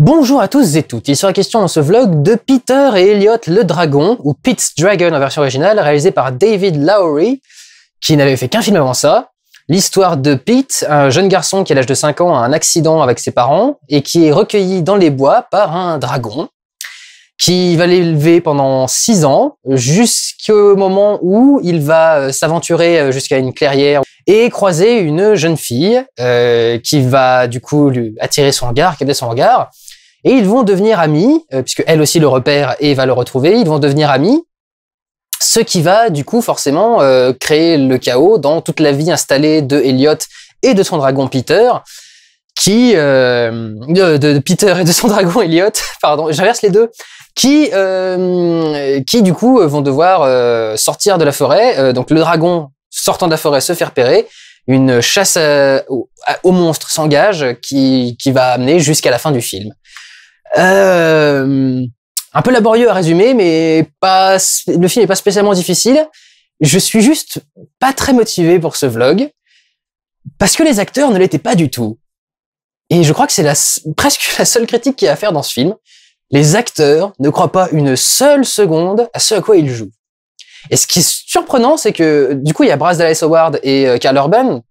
Bonjour à tous et toutes, il sera question dans ce vlog de Peter et Elliot le Dragon, ou Pete's Dragon en version originale, réalisé par David Lowery, qui n'avait fait qu'un film avant ça. L'histoire de Pete, un jeune garçon qui à l'âge de 5 ans a un accident avec ses parents et qui est recueilli dans les bois par un dragon qui va l'élever pendant 6 ans jusqu'au moment où il va euh, s'aventurer jusqu'à une clairière et croiser une jeune fille euh, qui va du coup lui attirer son regard, capter son regard et ils vont devenir amis, euh, puisque elle aussi le repère et va le retrouver. Ils vont devenir amis, ce qui va du coup forcément euh, créer le chaos dans toute la vie installée de Elliot et de son dragon Peter, qui euh, de, Peter et de son dragon Elliot, pardon, j'inverse les deux, qui euh, qui du coup vont devoir sortir de la forêt. donc le dragon sortant de la forêt se fait repérer. Une chasse aux monstres s'engage qui, qui va amener jusqu'à la fin du film. Euh, un peu laborieux à résumer, mais pas, le film est pas spécialement difficile. Je suis juste pas très motivé pour ce vlog parce que les acteurs ne l'étaient pas du tout. Et je crois que c'est la, presque la seule critique qu'il y a à faire dans ce film. Les acteurs ne croient pas une seule seconde à ce à quoi ils jouent. Et ce qui est surprenant, c'est que du coup, il y a Bryce Dallas Howard et euh, Carl Urban,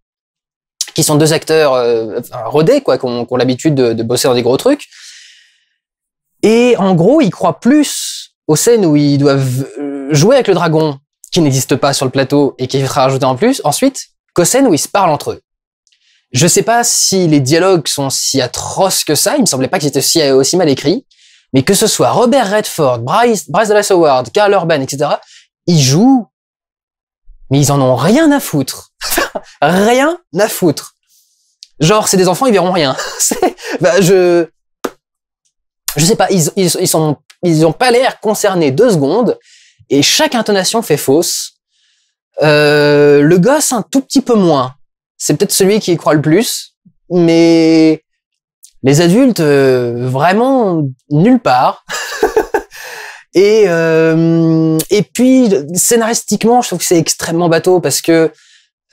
qui sont deux acteurs euh, rodés, quoi, qui ont, l'habitude de, de, bosser dans des gros trucs. Et en gros, ils croient plus aux scènes où ils doivent euh, jouer avec le dragon, qui n'existe pas sur le plateau et qui sera rajouté en plus, ensuite, qu'aux scènes où ils se parlent entre eux. Je sais pas si les dialogues sont si atroces que ça, il me semblait pas qu'ils étaient aussi, aussi mal écrits, mais que ce soit Robert Redford, Bryce, Bryce Dallas Howard, Carl Urban, etc., ils jouent, mais ils en ont rien à foutre. rien à foutre. Genre, c'est des enfants, ils verront rien. bah, je, je sais pas, ils, ils, ils sont, ils ont pas l'air concernés deux secondes et chaque intonation fait fausse. Euh, le gosse un tout petit peu moins. C'est peut-être celui qui y croit le plus, mais les adultes euh, vraiment nulle part. et euh, et puis scénaristiquement, je trouve que c'est extrêmement bateau parce que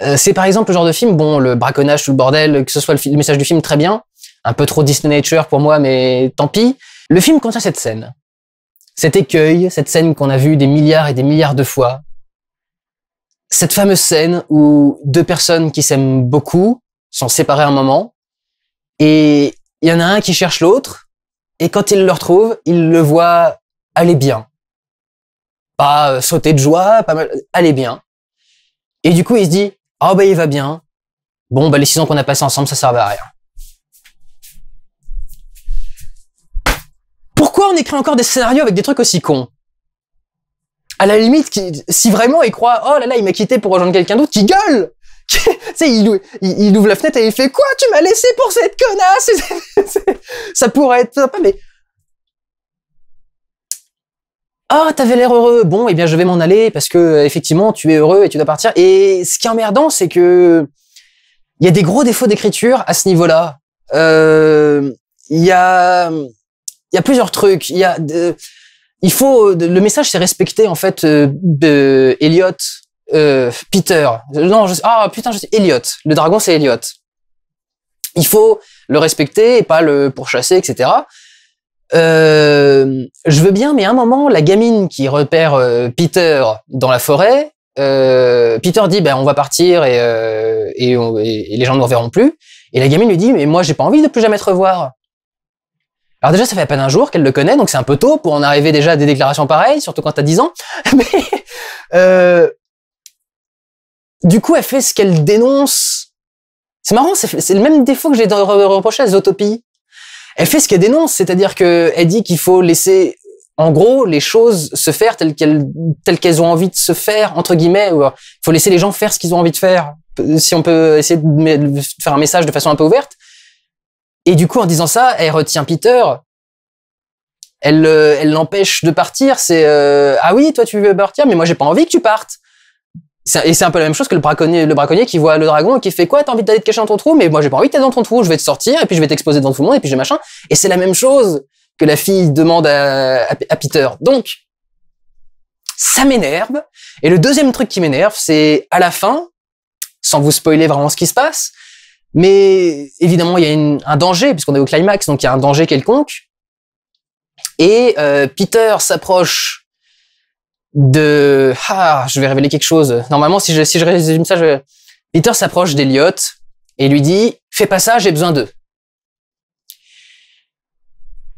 euh, c'est par exemple le genre de film, bon, le braconnage, tout le bordel, que ce soit le message du film très bien, un peu trop Disney Nature pour moi, mais tant pis. Le film contient cette scène. Cet écueil, cette scène qu'on a vue des milliards et des milliards de fois. Cette fameuse scène où deux personnes qui s'aiment beaucoup sont séparées un moment et il y en a un qui cherche l'autre et quand il le retrouve, il le voit aller bien. Pas euh, sauter de joie, pas mal, aller bien. Et du coup, il se dit, oh, bah il va bien. Bon, bah les six ans qu'on a passé ensemble, ça servait à rien. Pourquoi on écrit encore des scénarios avec des trucs aussi cons? À la limite, si vraiment il croit, oh là là, il m'a quitté pour rejoindre quelqu'un d'autre, qui gueule sais, il, il, ouvre la fenêtre et il fait quoi Tu m'as laissé pour cette connasse Ça pourrait être sympa, mais ah, oh, t'avais l'air heureux. Bon, eh bien, je vais m'en aller parce que effectivement, tu es heureux et tu dois partir. Et ce qui est emmerdant, c'est que il y a des gros défauts d'écriture à ce niveau-là. Euh, il y a il y a plusieurs trucs. Il y a, il faut, le message c'est respecter en fait euh, de Elliot, euh, Peter. Non, je, ah putain, je sais, Elliot. Le dragon c'est Elliot. Il faut le respecter et pas le pourchasser, etc. Euh, je veux bien, mais à un moment, la gamine qui repère euh, Peter dans la forêt, euh, Peter dit ben on va partir et, et, et, les gens ne reverront plus. Et la gamine lui dit mais moi j'ai pas envie de plus jamais te revoir. Alors déjà, ça fait à peine un jour qu'elle le connaît, donc c'est un peu tôt pour en arriver déjà à des déclarations pareilles, surtout quand t'as 10 ans. Mais euh, du coup, elle fait ce qu'elle dénonce. C'est marrant, c'est le même défaut que j'ai reproché à Zootopie. Elle fait ce qu'elle dénonce, c'est-à-dire que elle dit qu'il faut laisser, en gros, les choses se faire telles qu'elles telles qu'elles ont envie de se faire entre guillemets. il faut laisser les gens faire ce qu'ils ont envie de faire. Si on peut essayer de faire un message de façon un peu ouverte. Et du coup, en disant ça, elle retient Peter. Elle, euh, elle l'empêche de partir. C'est euh, ah oui, toi tu veux partir, mais moi j'ai pas envie que tu partes. Et c'est un peu la même chose que le braconnier, le braconnier qui voit le dragon et qui fait quoi T'as envie d'aller te cacher dans ton trou? Mais moi j'ai pas envie d'être dans ton trou. Je vais te sortir et puis je vais t'exposer devant tout le monde et puis j'ai machin. Et c'est la même chose que la fille demande à, à Peter. Donc ça m'énerve. Et le deuxième truc qui m'énerve, c'est à la fin, sans vous spoiler vraiment ce qui se passe, Mais évidemment, il y a un danger, puisqu'on est au climax, donc il y a un danger quelconque. Et euh, Peter s'approche de... Ah, je vais révéler quelque chose. Normalement, si je, je résume ça, je... Peter s'approche d'Eliot et lui dit « Fais pas ça, j'ai besoin d'eux. »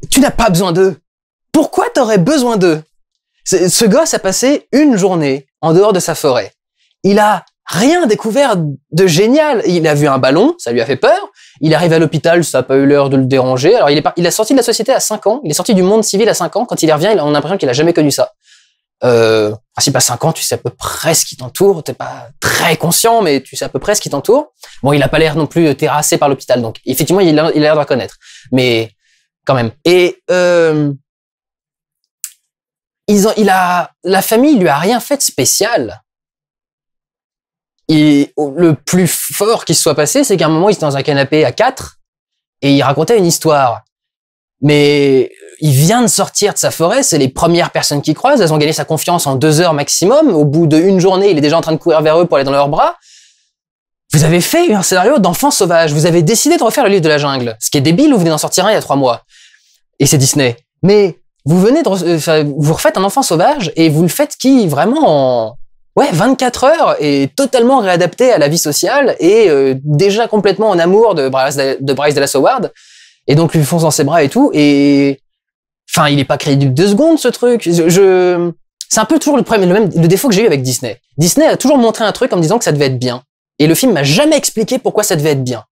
Tu n'as pas besoin d'eux. Pourquoi t'aurais besoin d'eux? Ce gosse a passé une journée en dehors de sa forêt. Il a rien découvert de génial. Il a vu un ballon, ça lui a fait peur. Il arrive à l'hôpital, ça n'a pas eu l'heure de le déranger. Alors il est, par- il a sorti de la société à 5 ans. Il est sorti du monde civil à 5 ans. Quand il y revient, on a l'impression qu'il a jamais connu ça. Euh, en principe, à 5 ans, tu sais à peu près ce qui t'entoure. T'es pas très conscient, mais tu sais à peu près ce qui t'entoure. Bon, il a pas l'air non plus terrassé par l'hôpital, donc effectivement, il a l'air de la connaître. Mais quand même. Et euh, ils ont, il a, la famille lui a rien fait de spécial. Et le plus fort qui se soit passé, c'est qu'à un moment, il était dans un canapé à quatre et il racontait une histoire. Mais il vient de sortir de sa forêt, c'est les premières personnes qui croisent, elles ont gagné sa confiance en deux heures maximum. Au bout d'une journée, il est déjà en train de courir vers eux pour aller dans leurs bras. Vous avez fait un scénario d'enfant sauvage. Vous avez décidé de refaire le livre de la jungle. Ce qui est débile, vous venez d'en sortir un il y a trois mois. Et c'est Disney. Mais vous venez de, vous refaites un enfant sauvage et vous le faites qui vraiment en, ouais, 24 heures et totalement réadapté à la vie sociale et euh, déjà complètement en amour de Bryce, de Bryce Dallas Howard. Et donc lui fonce dans ses bras et tout. Et, enfin, il est pas crédible deux secondes, ce truc. Je, je- c'est un peu toujours le problème, le même, le défaut que j'ai eu avec Disney. Disney a toujours montré un truc en me disant que ça devait être bien. Et le film m'a jamais expliqué pourquoi ça devait être bien.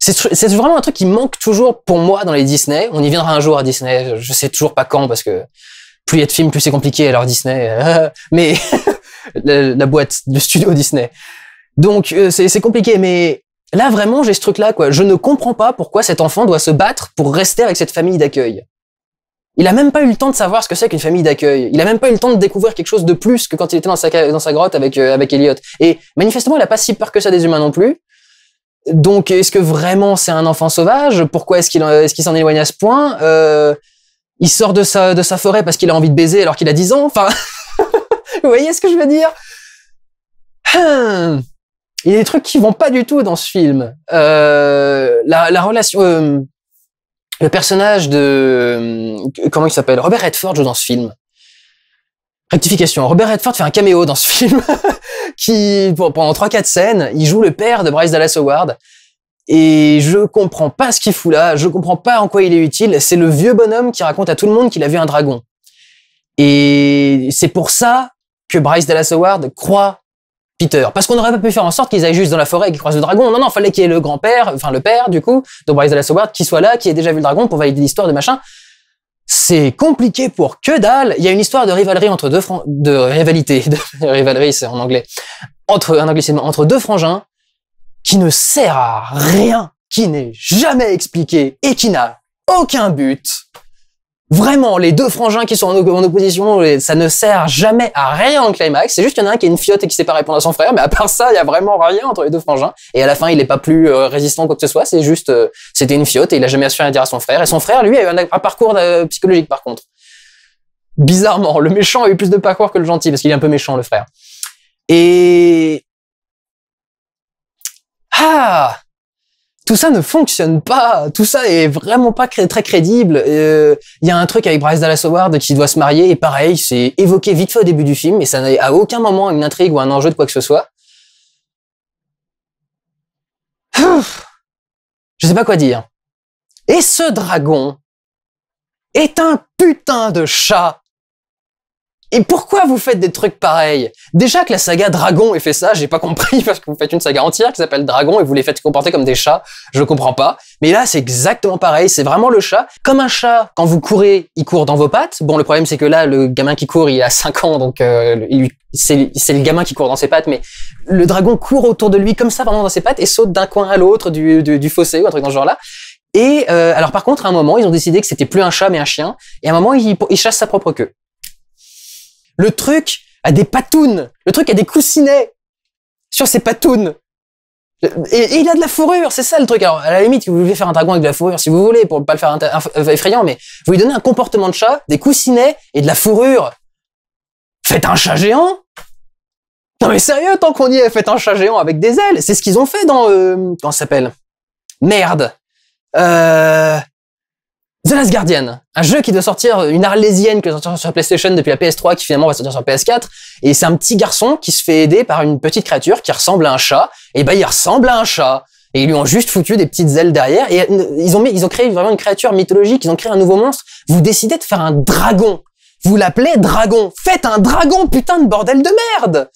C'est vraiment un truc qui manque toujours pour moi dans les Disney. On y viendra un jour à Disney. Je sais toujours pas quand parce que plus il y a de films, plus c'est compliqué. Alors Disney, euh, mais la, la boîte, le studio Disney. Donc euh, c'est compliqué. Mais là vraiment, j'ai ce truc-là quoi. Je ne comprends pas pourquoi cet enfant doit se battre pour rester avec cette famille d'accueil. Il a même pas eu le temps de savoir ce que c'est qu'une famille d'accueil. Il a même pas eu le temps de découvrir quelque chose de plus que quand il était dans sa, dans sa grotte avec, euh, avec Elliot. Et manifestement, il a pas si peur que ça des humains non plus. Donc, est-ce que vraiment c'est un enfant sauvage? Pourquoi est-ce qu'il qu'il s'en éloigne à ce point? Euh, Il sort de sa, de sa forêt parce qu'il a envie de baiser alors qu'il a 10 ans? Enfin, vous voyez ce que je veux dire? Hum. Il y a des trucs qui vont pas du tout dans ce film. Euh, la, la relation... euh, le personnage de euh, comment il s'appelle? Robert Redford joue dans ce film. Rectification. Robert Redford fait un caméo dans ce film qui pendant trois quatre scènes, il joue le père de Bryce Dallas Howard et je comprends pas ce qu'il fout là, je comprends pas en quoi il est utile, c'est le vieux bonhomme qui raconte à tout le monde qu'il a vu un dragon. Et c'est pour ça que Bryce Dallas Howard croit Peter. Parce qu'on n'aurait pas pu faire en sorte qu'ils aillent juste dans la forêt et qu'ils croisent le dragon. Non, non, fallait qu'il y ait le grand-père, enfin le père, du coup, de Bryce Dallas Howard, qui soit là, qui ait déjà vu le dragon pour valider l'histoire de machin. C'est compliqué pour que dalle. Il y a une histoire de rivalerie entre deux fran- de rivalité, rivalerie, c'est en anglais. Entre, un anglicisme, entre deux frangins, qui ne sert à rien, qui n'est jamais expliqué et qui n'a aucun but. Vraiment, les deux frangins qui sont en, opposition, ça ne sert jamais à rien en climax. C'est juste qu'il y en a un qui est une fiotte et qui sait pas répondre à son frère, mais à part ça, il y a vraiment rien entre les deux frangins. Et à la fin, il est pas plus euh, résistant quoi que ce soit. C'est juste, euh, c'était une fiotte et il a jamais su rien dire à son frère. Et son frère, lui, a eu un, un parcours euh, psychologique par contre. Bizarrement, le méchant a eu plus de parcours que le gentil parce qu'il est un peu méchant le frère. Et ah, tout ça ne fonctionne pas. Tout ça est vraiment pas très crédible. Euh, Il y a un truc avec Bryce Dallas Howard qui doit se marier et pareil, c'est évoqué vite fait au début du film, mais ça n'a à aucun moment une intrigue ou un enjeu de quoi que ce soit. Je sais pas quoi dire. Et ce dragon est un putain de chat. Et pourquoi vous faites des trucs pareils? Déjà que la saga Dragon ait fait ça, j'ai pas compris parce que vous faites une saga entière qui s'appelle Dragon et vous les faites comporter comme des chats, je comprends pas. Mais là, c'est exactement pareil, c'est vraiment le chat. Comme un chat, quand vous courez, il court dans vos pattes. Bon, le problème c'est que là, le gamin qui court, il a 5 ans, donc euh, c'est le gamin qui court dans ses pattes, mais le dragon court autour de lui comme ça, vraiment dans ses pattes, et saute d'un coin à l'autre du, fossé ou un truc dans ce genre-là. Et euh, alors par contre, à un moment, ils ont décidé que c'était plus un chat mais un chien, et à un moment, il chasse sa propre queue. Le truc a des patounes. Le truc a des coussinets sur ses patounes. Et, il a de la fourrure, c'est ça le truc. Alors, à la limite, vous voulez faire un dragon avec de la fourrure, si vous voulez, pour pas le faire euh, effrayant, mais vous lui donnez un comportement de chat, des coussinets et de la fourrure. Faites un chat géant Non mais sérieux, tant qu'on y est, faites un chat géant avec des ailes. C'est ce qu'ils ont fait dans... Euh, comment ça s'appelle? Merde. Euh... The Last Guardian, un jeu qui doit sortir, une arlésienne qui doit sortir sur PlayStation depuis la PS3, qui finalement va sortir sur PS4, et c'est un petit garçon qui se fait aider par une petite créature qui ressemble à un chat, et ben il ressemble à un chat, et ils lui ont juste foutu des petites ailes derrière, et ils ont mis, ils ont créé vraiment une créature mythologique, ils ont créé un nouveau monstre, vous décidez de faire un dragon, vous l'appelez dragon, faites un dragon, putain de bordel de merde.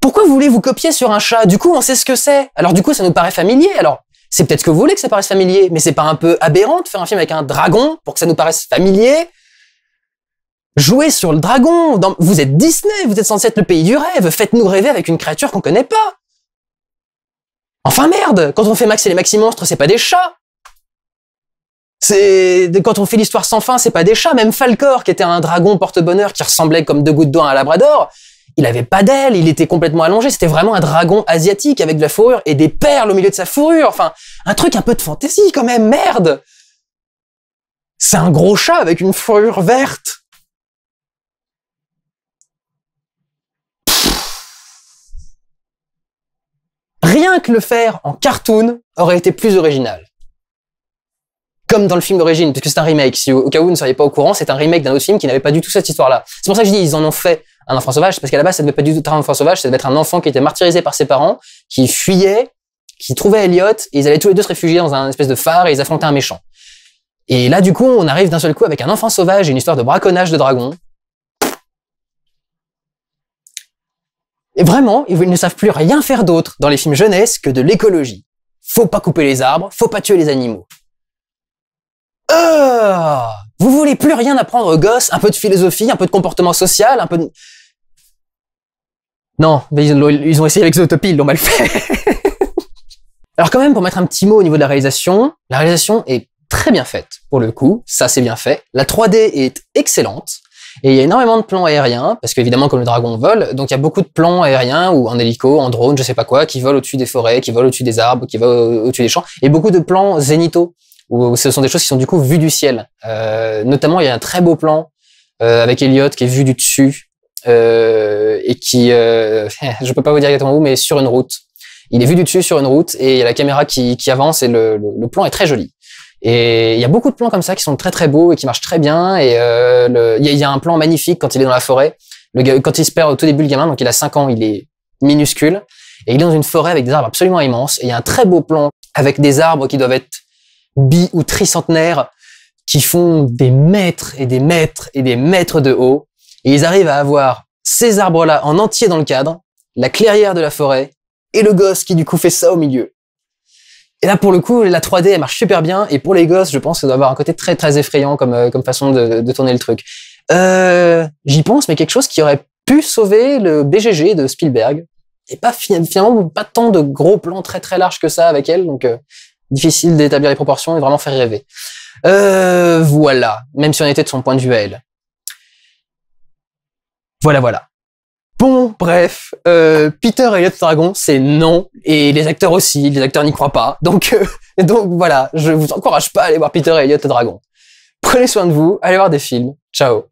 Pourquoi voulez vous copier sur un chat? Du coup, on sait ce que c'est. Alors du coup, ça nous paraît familier. Alors, c'est peut-être que vous voulez que ça paraisse familier, mais c'est pas un peu aberrant de faire un film avec un dragon pour que ça nous paraisse familier? Jouez sur le dragon. Vous êtes Disney, vous êtes censé être le pays du rêve. Faites-nous rêver avec une créature qu'on connaît pas. Enfin merde, quand on fait Max et les Maxi Monstres, c'est pas des chats. Quand on fait l'histoire sans fin, c'est pas des chats. Même Falcor, qui était un dragon porte-bonheur qui ressemblait comme deux gouttes d'eau à un labrador, il avait pas d'ailes, il était complètement allongé, c'était vraiment un dragon asiatique avec de la fourrure et des perles au milieu de sa fourrure. Enfin, un truc un peu de fantaisie quand même, merde. C'est un gros chat avec une fourrure verte. Rien que le faire en cartoon aurait été plus original. Comme dans le film d'origine, parce que c'est un remake. Si au cas où vous ne seriez pas au courant, c'est un remake d'un autre film qui n'avait pas du tout cette histoire-là. C'est pour ça que je dis, ils en ont fait un enfant sauvage, parce qu'à la base, ça devait pas du tout être un enfant sauvage, ça devait être un enfant qui était martyrisé par ses parents, qui fuyait, qui trouvait Elliot, et ils allaient tous les deux se réfugier dans un espèce de phare et ils affrontaient un méchant. Et là, du coup, on arrive d'un seul coup avec un enfant sauvage et une histoire de braconnage de dragons. Et vraiment, ils ne savent plus rien faire d'autre dans les films jeunesse que de l'écologie. Faut pas couper les arbres, faut pas tuer les animaux. Euh, vous voulez plus rien apprendre aux gosses, un peu de philosophie, un peu de comportement social, un peu de... Non, mais ils ont essayé avec Zootopie, ils l'ont mal fait. Alors quand même, pour mettre un petit mot au niveau de la réalisation, la réalisation est très bien faite, pour le coup, ça c'est bien fait. La 3D est excellente, et il y a énormément de plans aériens, parce qu'évidemment comme le dragon vole, donc il y a beaucoup de plans aériens, ou en hélico, en drone, je sais pas quoi, qui volent au-dessus des forêts, qui volent au-dessus des arbres, qui volent au-dessus des champs, et beaucoup de plans zénithaux, où ce sont des choses qui sont du coup vues du ciel. Euh, notamment, il y a un très beau plan euh, avec Elliot qui est vu du dessus, et qui, euh, je peux pas vous dire exactement où, mais sur une route. Il est vu du dessus sur une route et il y a la caméra qui, avance et le, plan est très joli. Et il y a beaucoup de plans comme ça qui sont très très beaux et qui marchent très bien. Et euh, il, y a, un plan magnifique quand il est dans la forêt. Quand il se perd au tout début, le gamin, donc il a 5 ans, il est minuscule. Et il est dans une forêt avec des arbres absolument immenses. Et il y a un très beau plan avec des arbres qui doivent être bi ou tricentenaires, qui font des mètres et des mètres et des mètres de haut. Et ils arrivent à avoir ces arbres-là en entier dans le cadre, la clairière de la forêt, et le gosse qui du coup fait ça au milieu. Et là, pour le coup, la 3D, elle marche super bien. Et pour les gosses, je pense que ça doit avoir un côté très très effrayant comme, euh, façon de, de tourner le truc. Euh, J'y pense, mais quelque chose qui aurait pu sauver le BGG de Spielberg. Et pas finalement pas tant de gros plans très très larges que ça avec elle. Donc euh, difficile d'établir les proportions et vraiment faire rêver. Euh, voilà. Même si on était de son point de vue à elle. Voilà, voilà. Bon, bref, euh, Peter Elliot Dragon, c'est non, et les acteurs aussi, les acteurs n'y croient pas. Donc, euh, donc voilà, je vous encourage pas à aller voir Peter Elliot Dragon. Prenez soin de vous, allez voir des films. Ciao.